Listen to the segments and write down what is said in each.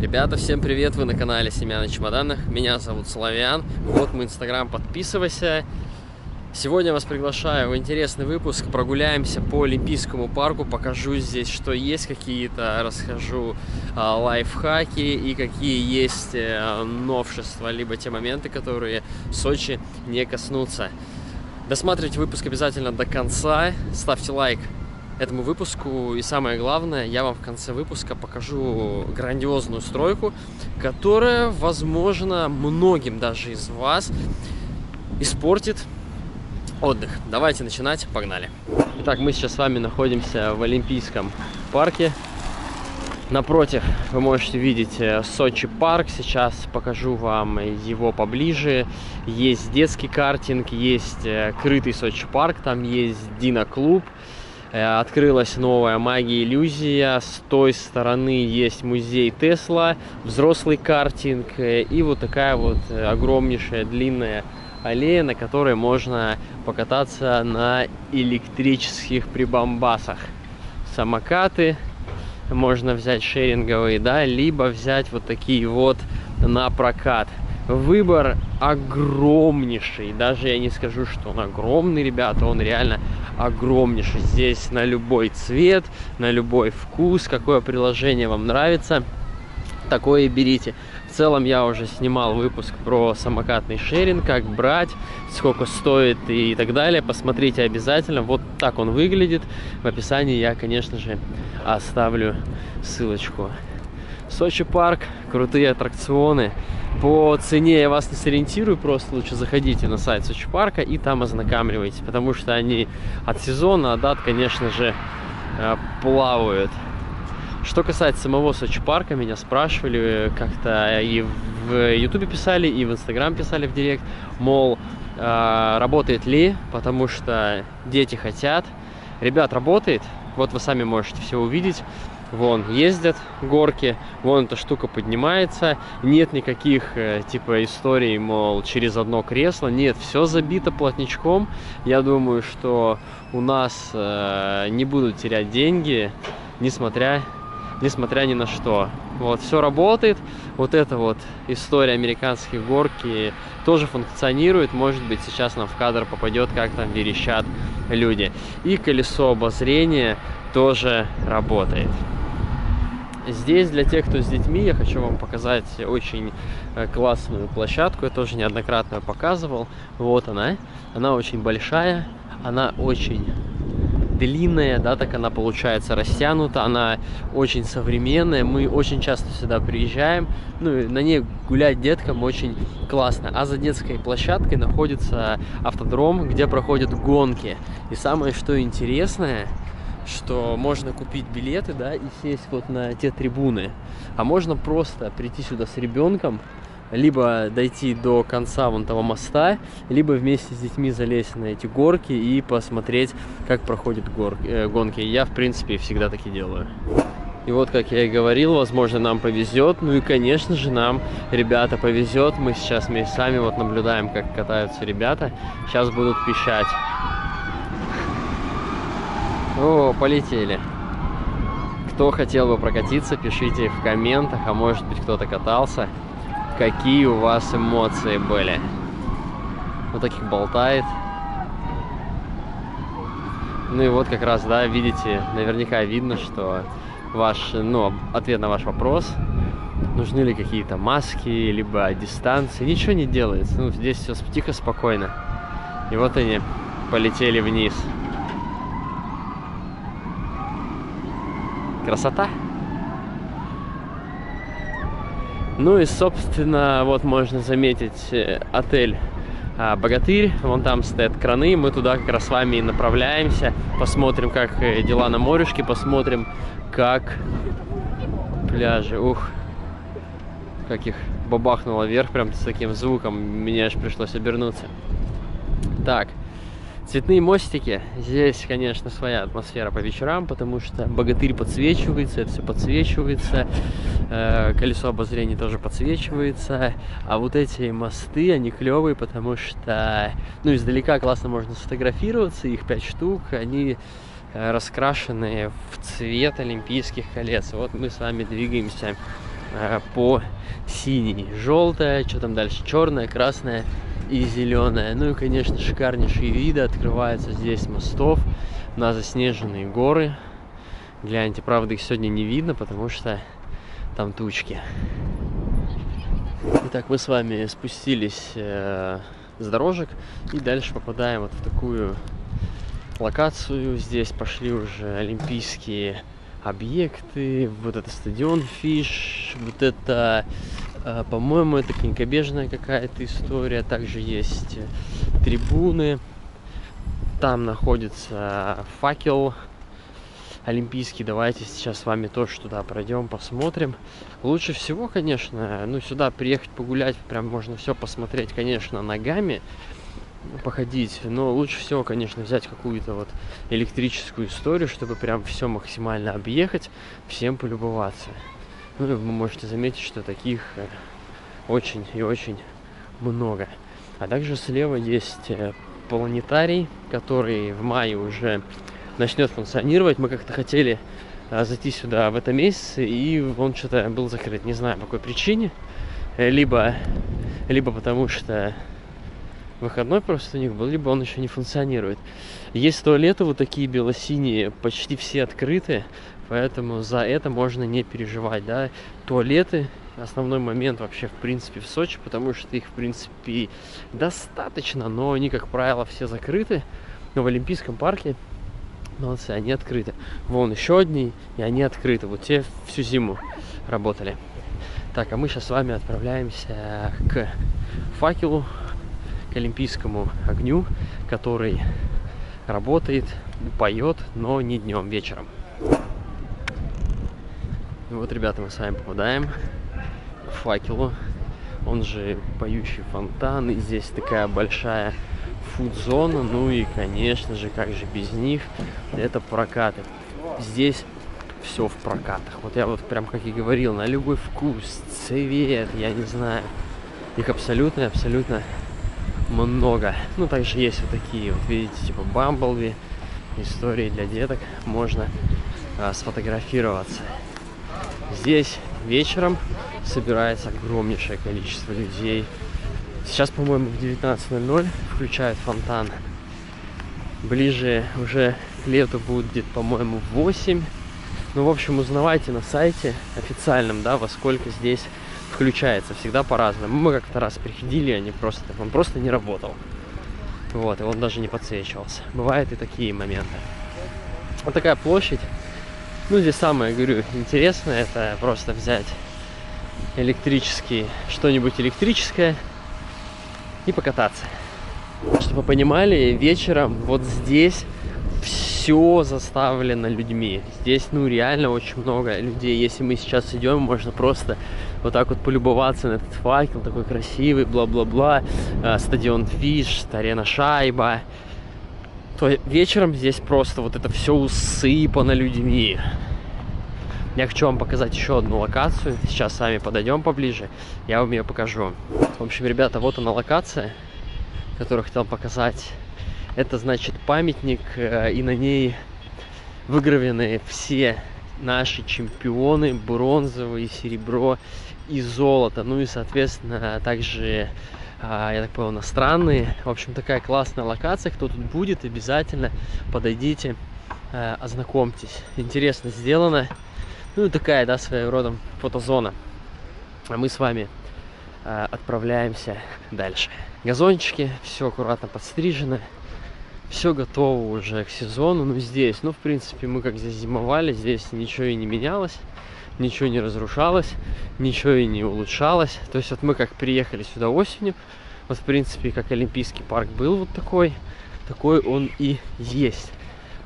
Ребята, всем привет! Вы на канале Семья на чемоданах. Меня зовут Славян. Вот мой инстаграм, подписывайся. Сегодня вас приглашаю в интересный выпуск. Прогуляемся по Олимпийскому парку, покажу здесь, что есть какие-то, расскажу а, лайфхаки и какие есть а, новшества, либо те моменты, которые Сочи не коснутся. Досматривайте выпуск обязательно до конца, ставьте лайк этому выпуску. И самое главное, я вам в конце выпуска покажу грандиозную стройку, которая, возможно, многим даже из вас испортит отдых. Давайте начинать, погнали. Итак, мы сейчас с вами находимся в Олимпийском парке. Напротив вы можете видеть э, Сочи парк. Сейчас покажу вам его поближе. Есть детский картинг, есть э, крытый Сочи парк, там есть Дина-клуб. Э, открылась новая магия иллюзия. С той стороны есть музей Тесла, взрослый картинг и вот такая вот огромнейшая длинная аллея, на которой можно покататься на электрических прибамбасах. Самокаты можно взять шеринговые, да, либо взять вот такие вот на прокат. Выбор огромнейший, даже я не скажу, что он огромный, ребята, он реально огромнейший. Здесь на любой цвет, на любой вкус, какое приложение вам нравится, такое берите. В целом я уже снимал выпуск про самокатный шеринг, как брать, сколько стоит и так далее. Посмотрите обязательно. Вот так он выглядит. В описании я, конечно же, оставлю ссылочку. Сочи парк, крутые аттракционы. По цене я вас не сориентирую, просто лучше заходите на сайт Сочи парка и там ознакомливайтесь, потому что они от сезона, от дат, конечно же, э, плавают. Что касается самого Сочи парка, меня спрашивали как-то и в Ютубе писали, и в Инстаграм писали в Директ, мол, э, работает ли, потому что дети хотят. Ребят, работает, вот вы сами можете все увидеть. Вон, ездят горки, вон эта штука поднимается, нет никаких, э, типа, историй, мол, через одно кресло, нет, все забито плотничком. Я думаю, что у нас э, не будут терять деньги, несмотря несмотря ни на что. Вот, все работает. Вот эта вот история американских горки тоже функционирует. Может быть, сейчас нам в кадр попадет, как там верещат люди. И колесо обозрения тоже работает. Здесь для тех, кто с детьми, я хочу вам показать очень э, классную площадку. Я тоже неоднократно показывал. Вот она. Она очень большая, она очень длинная, да, так она получается растянута, она очень современная, мы очень часто сюда приезжаем, ну, на ней гулять деткам очень классно. А за детской площадкой находится автодром, где проходят гонки. И самое, что интересное, что можно купить билеты, да, и сесть вот на те трибуны. А можно просто прийти сюда с ребенком, либо дойти до конца вон того моста, либо вместе с детьми залезть на эти горки и посмотреть, как проходят гор, э, гонки. Я, в принципе, всегда таки делаю. И вот, как я и говорил, возможно, нам повезет. Ну и, конечно же, нам, ребята, повезет. Мы сейчас вместе с вами вот наблюдаем, как катаются ребята. Сейчас будут пищать. О, полетели. Кто хотел бы прокатиться, пишите в комментах, а может быть кто-то катался какие у вас эмоции были. Вот таких болтает. Ну и вот как раз, да, видите, наверняка видно, что ваш, ну, ответ на ваш вопрос, нужны ли какие-то маски, либо дистанции, ничего не делается. Ну, здесь все тихо, спокойно. И вот они полетели вниз. Красота! Ну и, собственно, вот можно заметить э, отель а, Богатырь. Вон там стоят краны. Мы туда как раз с вами и направляемся. Посмотрим, как э, дела на морюшке. Посмотрим, как пляжи. Ух, как их бабахнуло вверх прям с таким звуком. Мне аж пришлось обернуться. Так, Цветные мостики. Здесь, конечно, своя атмосфера по вечерам, потому что богатырь подсвечивается, это все подсвечивается, э, колесо обозрения тоже подсвечивается, а вот эти мосты, они клевые, потому что, ну, издалека классно можно сфотографироваться, их пять штук, они э, раскрашенные в цвет Олимпийских колец. Вот мы с вами двигаемся э, по синей. Желтая, что там дальше, черная, красная и зеленая. Ну и, конечно, шикарнейшие виды открываются здесь мостов на заснеженные горы. Гляньте, правда, их сегодня не видно, потому что там тучки. Итак, мы с вами спустились э, с дорожек и дальше попадаем вот в такую локацию. Здесь пошли уже олимпийские объекты. Вот это стадион Фиш, вот это, по-моему, это конькобежная какая-то история. Также есть трибуны. Там находится факел олимпийский. Давайте сейчас с вами тоже туда пройдем, посмотрим. Лучше всего, конечно, ну сюда приехать погулять, прям можно все посмотреть, конечно, ногами походить, но лучше всего, конечно, взять какую-то вот электрическую историю, чтобы прям все максимально объехать, всем полюбоваться. Ну, вы можете заметить, что таких э, очень и очень много. А также слева есть э, планетарий, который в мае уже начнет функционировать. Мы как-то хотели а, зайти сюда в этом месяце, и он что-то был закрыт. Не знаю, по какой причине. Э, либо, либо потому что выходной просто у них был, либо он еще не функционирует. Есть туалеты вот такие бело-синие, почти все открыты, поэтому за это можно не переживать, да. Туалеты основной момент вообще в принципе в Сочи, потому что их в принципе достаточно, но они, как правило, все закрыты. Но в Олимпийском парке молодцы, они открыты. Вон еще одни, и они открыты. Вот те всю зиму работали. Так, а мы сейчас с вами отправляемся к факелу, к олимпийскому огню, который работает, поет, но не днем, вечером. Вот, ребята, мы с вами попадаем к факелу. Он же поющий фонтан. И здесь такая большая фуд-зона. Ну и, конечно же, как же без них, это прокаты. Здесь все в прокатах. Вот я вот прям, как и говорил, на любой вкус, цвет, я не знаю. Их абсолютно, абсолютно много. Ну, также есть вот такие, вот видите, типа Бамблби, истории для деток. Можно а, сфотографироваться. Здесь вечером собирается огромнейшее количество людей. Сейчас, по-моему, в 19.00 включают фонтан. Ближе уже к лету будет по-моему, в 8. Ну, в общем, узнавайте на сайте официальном, да, во сколько здесь включается. Всегда по-разному. Мы как-то раз приходили, они просто, он просто не работал. Вот, и он даже не подсвечивался. Бывают и такие моменты. Вот такая площадь. Ну, здесь самое, говорю, интересное, это просто взять электрический, что-нибудь электрическое и покататься. Чтобы вы понимали, вечером вот здесь все заставлено людьми. Здесь, ну, реально очень много людей. Если мы сейчас идем, можно просто вот так вот полюбоваться на этот факел, такой красивый, бла-бла-бла. Э, стадион Фиш, арена Шайба. То вечером здесь просто вот это все усыпано людьми. Я хочу вам показать еще одну локацию. Сейчас с вами подойдем поближе, я вам ее покажу. В общем, ребята, вот она локация, которую хотел показать. Это, значит, памятник, э, и на ней выгравлены все наши чемпионы, бронзовые, серебро и золото. Ну и, соответственно, также, я так понял, иностранные. В общем, такая классная локация. Кто тут будет, обязательно подойдите, э, ознакомьтесь. Интересно сделано. Ну, такая, да, своего рода фотозона. А мы с вами э, отправляемся дальше. Газончики, все аккуратно подстрижено. Все готово уже к сезону. Ну, здесь, ну, в принципе, мы как здесь зимовали, здесь ничего и не менялось. Ничего не разрушалось, ничего и не улучшалось. То есть вот мы как приехали сюда осенью, вот в принципе как Олимпийский парк был вот такой, такой он и есть.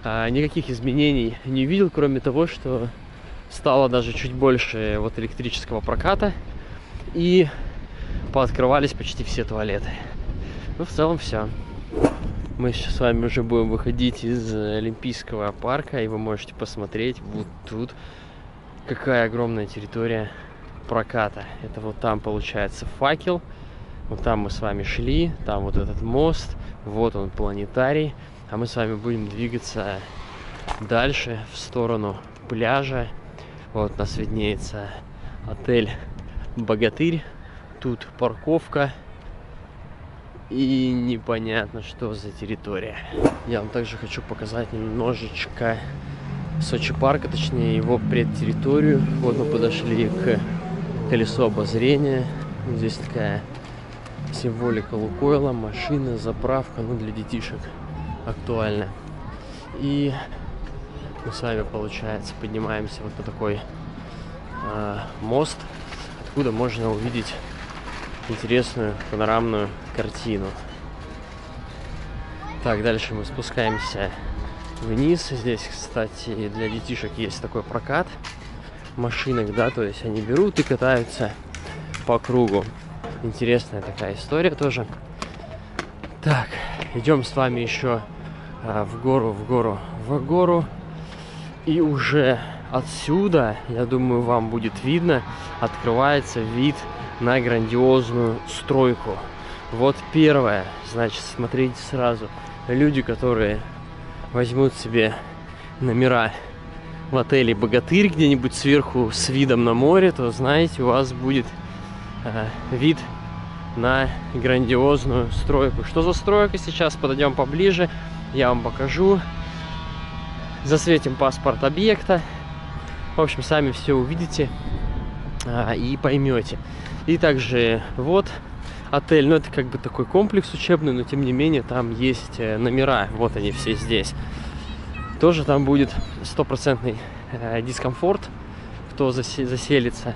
А, никаких изменений не видел, кроме того, что стало даже чуть больше вот электрического проката и пооткрывались почти все туалеты. Ну, в целом все. Мы сейчас с вами уже будем выходить из Олимпийского парка, и вы можете посмотреть вот тут, какая огромная территория проката. Это вот там получается факел, вот там мы с вами шли, там вот этот мост, вот он планетарий, а мы с вами будем двигаться дальше в сторону пляжа вот нас виднеется отель Богатырь. Тут парковка и непонятно, что за территория. Я вам также хочу показать немножечко Сочи парка, точнее его предтерриторию. Вот мы подошли к колесу обозрения. Здесь такая символика Лукойла, машина, заправка, ну для детишек актуально. И мы с вами, получается, поднимаемся вот на такой э, мост, откуда можно увидеть интересную панорамную картину. Так, дальше мы спускаемся вниз. Здесь, кстати, для детишек есть такой прокат машинок, да, то есть они берут и катаются по кругу. Интересная такая история тоже. Так, идем с вами еще а, в гору, в гору, в гору. И уже отсюда, я думаю, вам будет видно, открывается вид на грандиозную стройку. Вот первое, значит, смотрите сразу. Люди, которые возьмут себе номера в отеле «Богатырь» где-нибудь сверху с видом на море, то, знаете, у вас будет э, вид на грандиозную стройку. Что за стройка сейчас? Подойдем поближе, я вам покажу. Засветим паспорт объекта. В общем, сами все увидите а, и поймете. И также вот отель, ну это как бы такой комплекс учебный, но тем не менее там есть э, номера, вот они все здесь. Тоже там будет стопроцентный э, дискомфорт, кто засе заселится.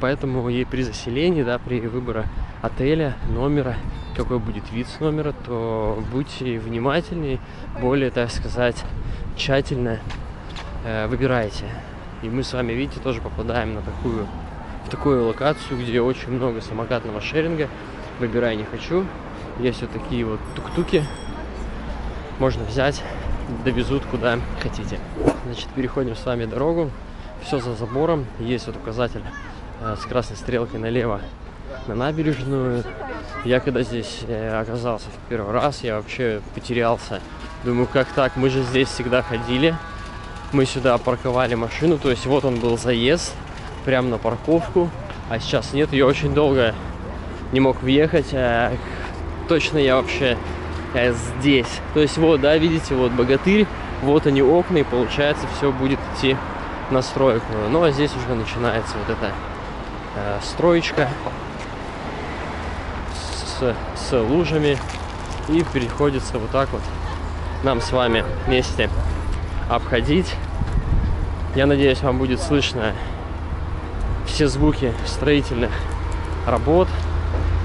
Поэтому и при заселении, да, при выборе отеля, номера, какой будет вид с номера, то будьте внимательнее, более, так сказать, тщательно э, выбирайте. И мы с вами, видите, тоже попадаем на такую в такую локацию, где очень много самокатного шеринга. Выбирай не хочу. Есть вот такие вот тук-туки. Можно взять, довезут куда хотите. Значит, переходим с вами дорогу. Все за забором. Есть вот указатель э, с красной стрелкой налево на набережную. Я когда здесь э, оказался в первый раз, я вообще потерялся. Думаю, как так? Мы же здесь всегда ходили. Мы сюда парковали машину, то есть вот он был заезд прямо на парковку, а сейчас нет, я очень долго не мог въехать, а точно я вообще а, здесь. То есть вот, да, видите, вот богатырь, вот они окна, и получается все будет идти на стройку. Ну а здесь уже начинается вот эта э, строечка с, с лужами и приходится вот так вот нам с вами вместе обходить. Я надеюсь, вам будет слышно все звуки строительных работ.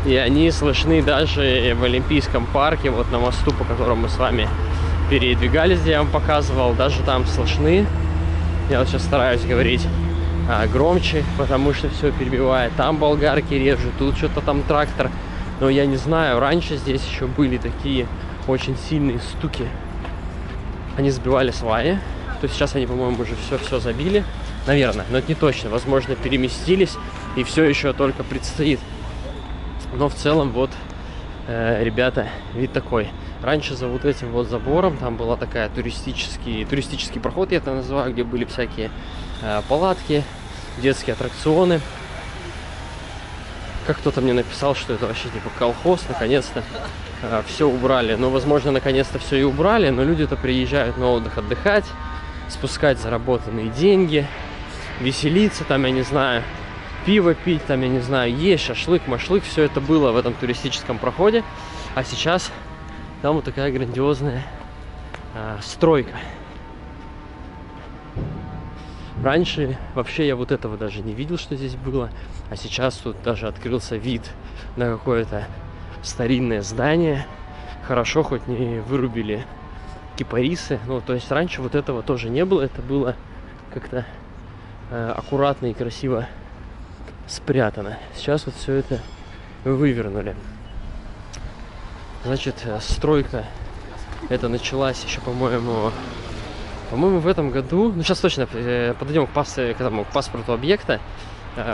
И они слышны даже в Олимпийском парке, вот на мосту, по которому мы с вами передвигались, где я вам показывал, даже там слышны. Я вот сейчас стараюсь говорить а, громче, потому что все перебивает. Там болгарки режут, тут что-то там трактор. Но я не знаю, раньше здесь еще были такие очень сильные стуки. Они сбивали сваи. То есть сейчас они, по-моему, уже все-все забили. Наверное, но это не точно. Возможно, переместились и все еще только предстоит. Но в целом вот, э, ребята, вид такой. Раньше за вот этим вот забором там была такая туристический, туристический проход, я это называю, где были всякие э, палатки, детские аттракционы. Как кто-то мне написал, что это вообще типа колхоз, наконец-то э, все убрали. Ну, возможно, наконец-то все и убрали, но люди-то приезжают на отдых отдыхать, спускать заработанные деньги, веселиться, там, я не знаю, пиво пить, там, я не знаю, есть шашлык, машлык, все это было в этом туристическом проходе. А сейчас там вот такая грандиозная а, стройка. Раньше вообще я вот этого даже не видел, что здесь было. А сейчас тут даже открылся вид на какое-то старинное здание. Хорошо, хоть не вырубили кипарисы. Ну, то есть раньше вот этого тоже не было. Это было как-то Э, аккуратно и красиво спрятано. Сейчас вот все это вывернули. Значит, э, стройка это началась еще, по-моему, по-моему, в этом году. Ну, сейчас точно э, подойдем к, пас, к, этому, к паспорту объекта.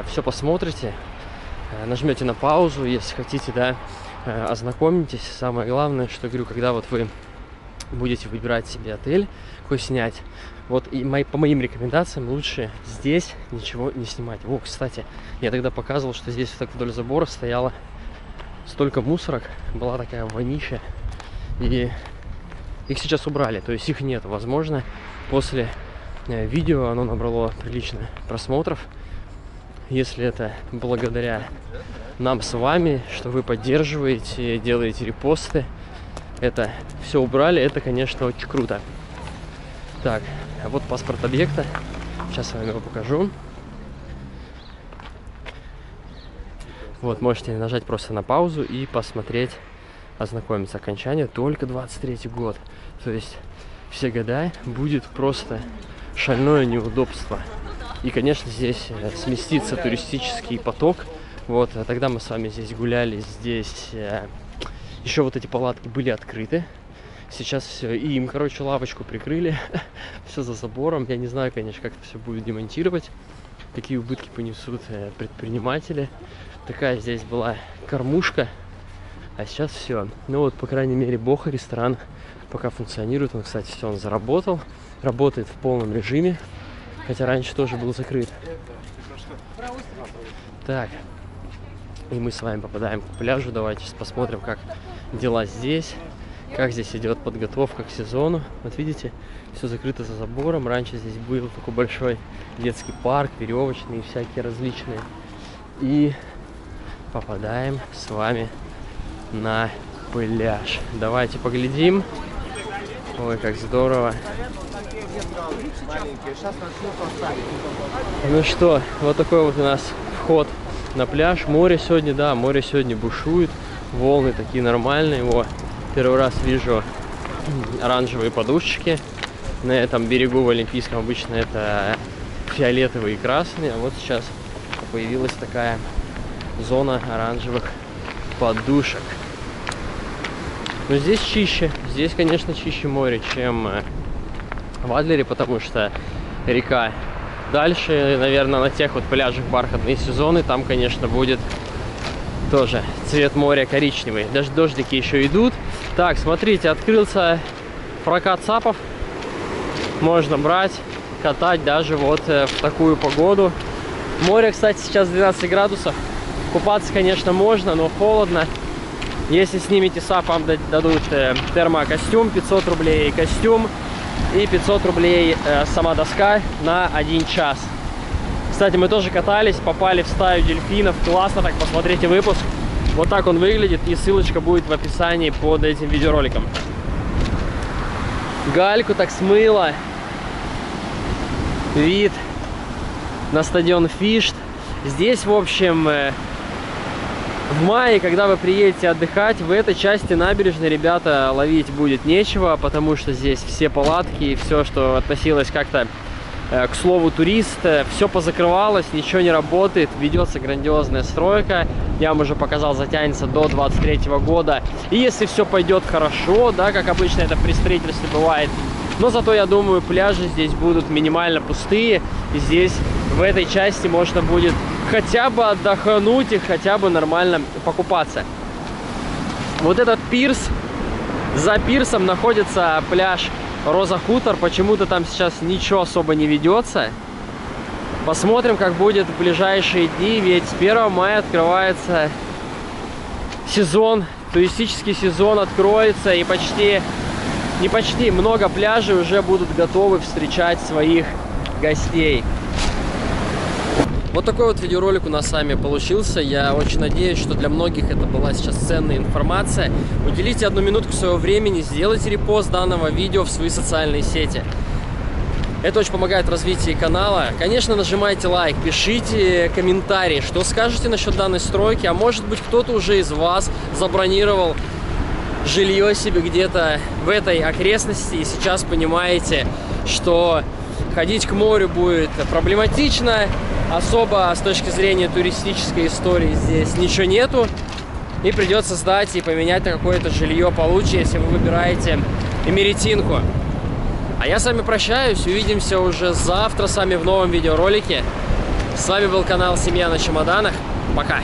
Все посмотрите. Нажмете на паузу, если хотите, да, ознакомитесь. Самое главное, что говорю, когда вот вы будете выбирать себе отель, какой снять, Вот и мои, по моим рекомендациям лучше здесь ничего не снимать. О, кстати, я тогда показывал, что здесь так вдоль забора стояло столько мусорок, была такая вонища. И их сейчас убрали, то есть их нет. Возможно, после э, видео оно набрало прилично просмотров. Если это благодаря нам с вами, что вы поддерживаете, делаете репосты, это все убрали, это, конечно, очень круто. Так, вот паспорт объекта. Сейчас я вам его покажу. Вот, можете нажать просто на паузу и посмотреть, ознакомиться. Окончание только 23 год. То есть все года будет просто шальное неудобство. И, конечно, здесь э, сместится туристический поток. Вот, а тогда мы с вами здесь гуляли, здесь э, еще вот эти палатки были открыты. Сейчас все, и им, короче, лавочку прикрыли, все за забором. Я не знаю, конечно, как это все будет демонтировать, какие убытки понесут э, предприниматели. Такая здесь была кормушка, а сейчас все. Ну вот, по крайней мере, Боха ресторан пока функционирует. Он, кстати, все, он заработал, работает в полном режиме, хотя раньше тоже был закрыт. Так, и мы с вами попадаем к пляжу. Давайте посмотрим, как дела здесь как здесь идет подготовка к сезону. Вот видите, все закрыто за забором. Раньше здесь был такой большой детский парк, веревочный, всякие различные. И попадаем с вами на пляж. Давайте поглядим. Ой, как здорово. Ну что, вот такой вот у нас вход на пляж. Море сегодня, да, море сегодня бушует. Волны такие нормальные. Вот Первый раз вижу оранжевые подушечки. На этом берегу в Олимпийском обычно это фиолетовые и красные. А вот сейчас появилась такая зона оранжевых подушек. Но здесь чище. Здесь, конечно, чище море, чем э, в Адлере, потому что река дальше, наверное, на тех вот пляжах бархатные сезоны, там, конечно, будет тоже цвет моря коричневый. Даже дождики еще идут. Так, смотрите, открылся прокат сапов. Можно брать, катать даже вот э, в такую погоду. Море, кстати, сейчас 12 градусов. Купаться, конечно, можно, но холодно. Если снимете сап, вам дадут э, термокостюм 500 рублей костюм и 500 рублей э, сама доска на один час. Кстати, мы тоже катались, попали в стаю дельфинов. Классно так, посмотрите выпуск. Вот так он выглядит, и ссылочка будет в описании под этим видеороликом. Гальку так смыло. Вид на стадион Фишт. Здесь, в общем, э, в мае, когда вы приедете отдыхать, в этой части набережной, ребята, ловить будет нечего, потому что здесь все палатки и все, что относилось как-то к слову, турист, все позакрывалось, ничего не работает, ведется грандиозная стройка. Я вам уже показал, затянется до 23 года. И если все пойдет хорошо, да, как обычно это при строительстве бывает, но зато, я думаю, пляжи здесь будут минимально пустые. И здесь, в этой части, можно будет хотя бы отдохнуть и хотя бы нормально покупаться. Вот этот пирс, за пирсом находится пляж Роза Хутор. Почему-то там сейчас ничего особо не ведется. Посмотрим, как будет в ближайшие дни, ведь с 1 мая открывается сезон, туристический сезон откроется, и почти, не почти, много пляжей уже будут готовы встречать своих гостей. Вот такой вот видеоролик у нас с вами получился. Я очень надеюсь, что для многих это была сейчас ценная информация. Уделите одну минутку своего времени, сделайте репост данного видео в свои социальные сети. Это очень помогает в развитии канала. Конечно, нажимайте лайк, пишите комментарии, что скажете насчет данной стройки. А может быть, кто-то уже из вас забронировал жилье себе где-то в этой окрестности и сейчас понимаете, что ходить к морю будет проблематично, особо с точки зрения туристической истории здесь ничего нету. И придется сдать и поменять на какое-то жилье получше, если вы выбираете Эмеретинку. А я с вами прощаюсь, увидимся уже завтра с вами в новом видеоролике. С вами был канал Семья на чемоданах. Пока!